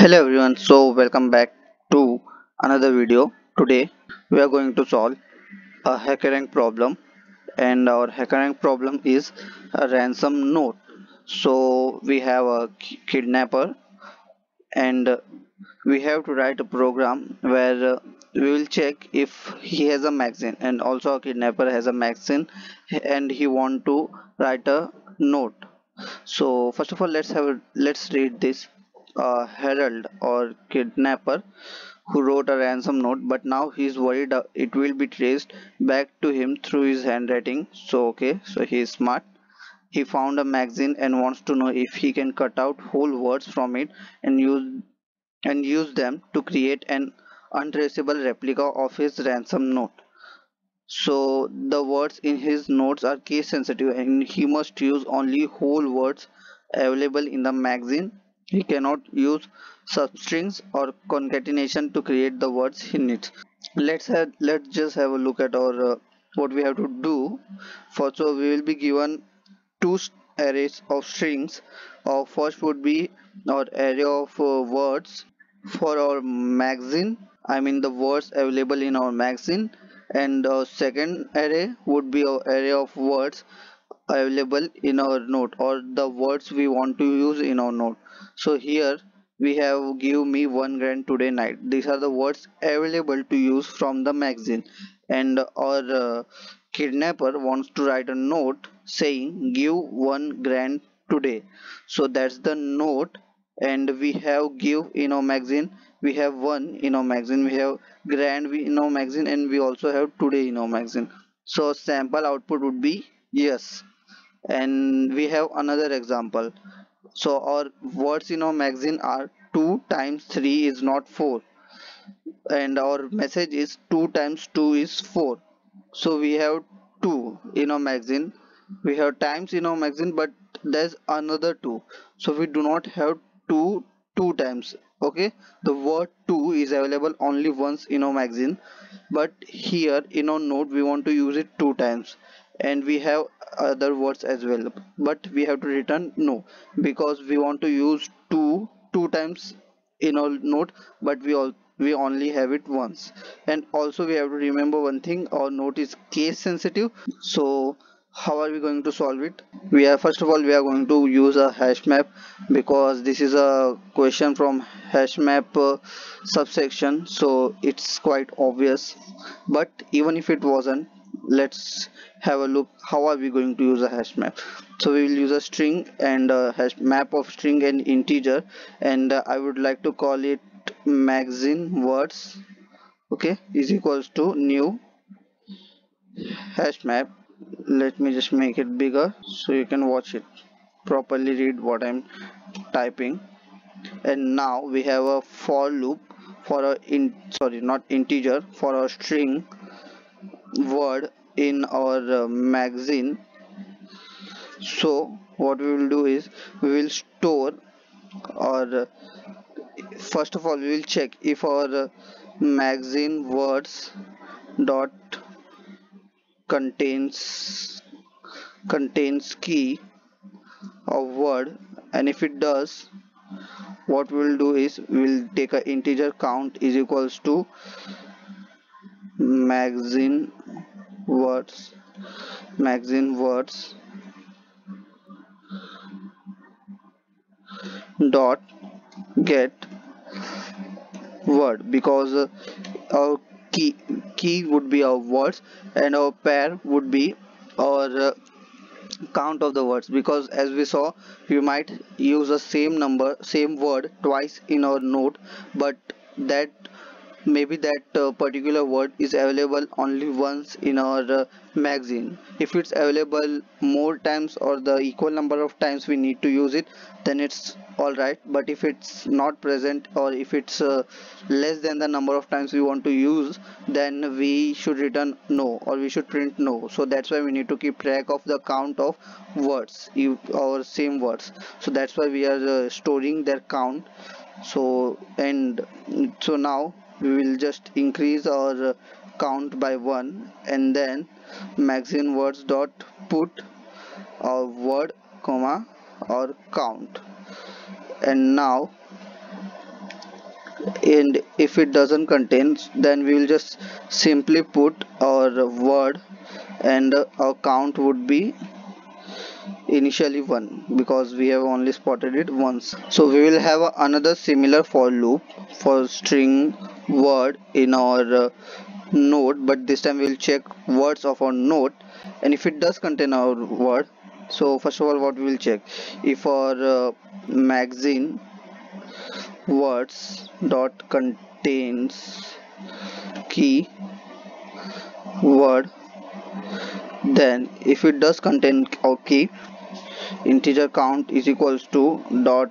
hello everyone so welcome back to another video. Today we are going to solve a HackerRank problem and our HackerRank problem is a ransom note. So we have a kidnapper and we have to write a program where uh, we will check if he has a magazine and also a kidnapper has a magazine and he want to write a note. So first of all let's have a, let's read this uh, Harold or kidnapper who wrote a ransom note but now he's worried uh, it will be traced back to him through his handwriting. So okay so he is smart. He found a magazine and wants to know if he can cut out whole words from it and use and use them to create an untraceable replica of his ransom note. So the words in his notes are case sensitive and he must use only whole words available in the magazine. He cannot use substrings or concatenation to create the words he needs. Let's have let's just have a look at our uh, what we have to do. For so we will be given two arrays of strings. Our first would be our array of uh, words for our magazine i mean the words available in our magazine and uh, second array would be our array of words available in our note or the words we want to use in our note. So here we have give me one grand today night. These are the words available to use from the magazine. And our uh, kidnapper wants to write a note saying give one grand today. So that's the note. And we have give in our magazine. We have one in our magazine. We have grand in our magazine. And we also have today in our magazine. So sample output would be yes and we have another example. So our words in our magazine are 2 times 3 is not 4 and our message is 2 times 2 is 4 so we have 2 in our magazine. We have times in our magazine but there's another 2 so we do not have 2 2 times. Okay? The word 2 is available only once in our magazine. But here in our note we want to use it two times and we have other words as well. But we have to return no because we want to use two two times in our note but we all we only have it once. And also we have to remember one thing our note is case sensitive. So how are we going to solve it? We are first of all we are going to use a hash map because this is a question from hash map uh, subsection so it's quite obvious. But even if it wasn't let's have a look how are we going to use a hash map? So we will use a string and a hash map of string and integer and uh, i would like to call it magazine words okay is equals to new hash map. Let me just make it bigger so you can watch it properly read what i'm typing. And now we have a for loop for a in sorry not integer for a string word in our uh, magazine. So what we will do is we will store or uh, first of all we will check if our uh, magazine words dot contains contains key of word. And if it does what we will do is we will take a integer count is equals to magazine words magazine words dot get word because our key key would be our words and our pair would be our uh, count of the words because as we saw we might use the same number same word twice in our note but that maybe that uh, particular word is available only once in our uh, magazine. If it's available more times or the equal number of times we need to use it then it's all right. But if it's not present or if it's uh, less than the number of times we want to use then we should return no or we should print no. So that's why we need to keep track of the count of words our same words. So that's why we are uh, storing their count. So and so now we will just increase our uh, count by one and then magazine words dot put our word comma or count. And now and if it doesn't contain then we will just simply put our word and our count would be initially 1 because we have only spotted it once. So we will have another similar for loop for string word in our uh, node but this time we will check words of our node. And if it does contain our word so first of all what we will check? If our uh, magazine words dot contains key word then if it does contain our key integer count is equals to dot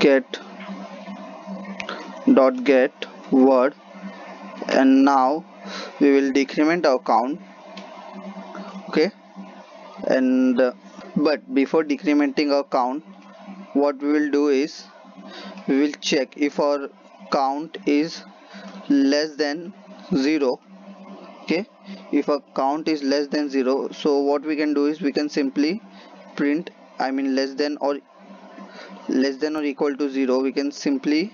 get dot get word. And now we will decrement our count okay? And uh, but before decrementing our count what we will do is we will check if our count is less than 0 okay. If a count is less than 0 so what we can do is we can simply print I mean less than or less than or equal to 0 we can simply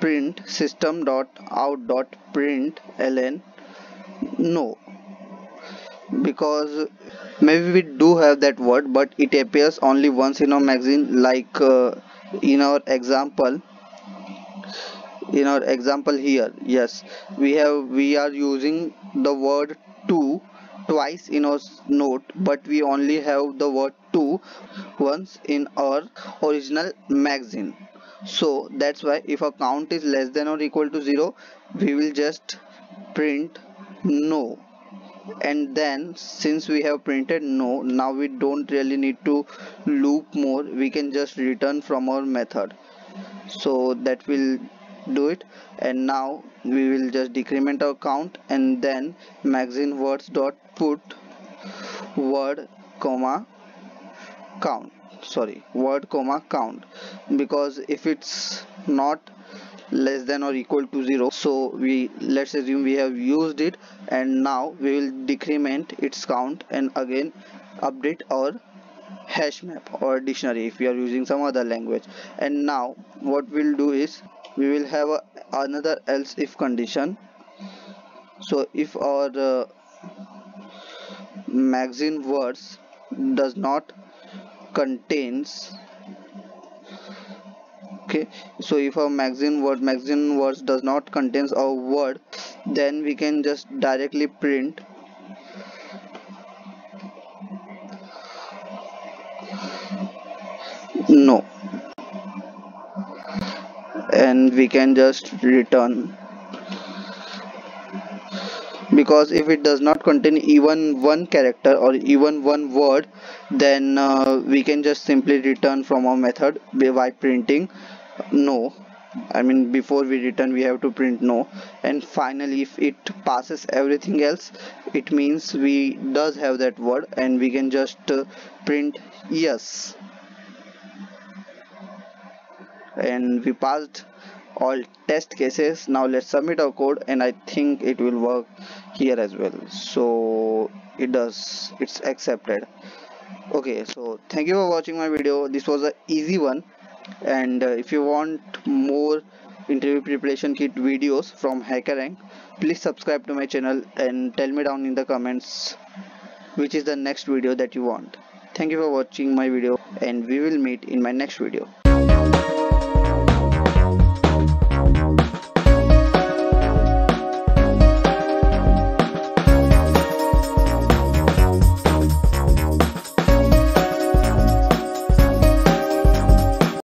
print system dot out dot print ln. No. Because maybe we do have that word but it appears only once in our magazine like uh, in our example in our example here yes. We have we are using the word two twice in our note but we only have the word two once in our original magazine. So that's why if a count is less than or equal to 0 we will just print no. And then since we have printed no now we don't really need to loop more. We can just return from our method. So that will do it. And now we will just decrement our count and then magazine words dot put word comma count. Sorry word comma count. Because if it's not less than or equal to 0 so we let's assume we have used it. And now we will decrement its count and again update our hash map or dictionary if we are using some other language. And now what we'll do is we will have a, another else if condition. So if our uh, magazine words does not contains okay so if our magazine word magazine words does not contains a word then we can just directly print no. And we can just return. Because if it does not contain even one character or even one word then uh, we can just simply return from our method by printing no. I mean before we return we have to print no. And finally if it passes everything else it means we does have that word and we can just uh, print yes and we passed all test cases. Now let's submit our code and I think it will work here as well. So it does it's accepted. Okay so thank you for watching my video. This was a easy one. And uh, if you want more interview preparation kit videos from HackerRank please subscribe to my channel and tell me down in the comments which is the next video that you want. Thank you for watching my video and we will meet in my next video